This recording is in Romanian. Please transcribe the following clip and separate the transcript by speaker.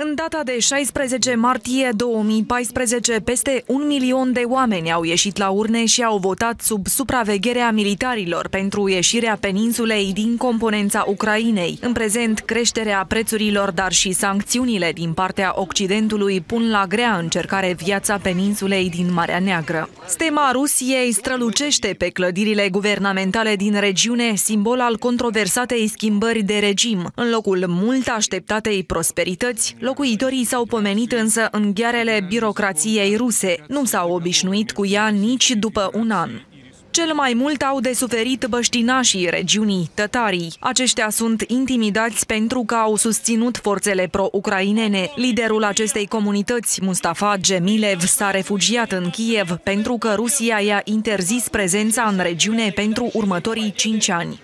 Speaker 1: În data de 16 martie 2014, peste un milion de oameni au ieșit la urne și au votat sub supravegherea militarilor pentru ieșirea peninsulei din componența Ucrainei. În prezent, creșterea prețurilor, dar și sancțiunile din partea Occidentului pun la grea încercare viața peninsulei din Marea Neagră. Stema Rusiei strălucește pe clădirile guvernamentale din regiune, simbol al controversatei schimbări de regim. În locul mult așteptatei prosperități, Locuitorii s-au pomenit însă în ghearele birocrației ruse. Nu s-au obișnuit cu ea nici după un an. Cel mai mult au de suferit băștinașii regiunii, tătarii. Aceștia sunt intimidați pentru că au susținut forțele pro-ucrainene. Liderul acestei comunități, Mustafa Gemilev, s-a refugiat în Kiev pentru că Rusia i-a interzis prezența în regiune pentru următorii cinci ani.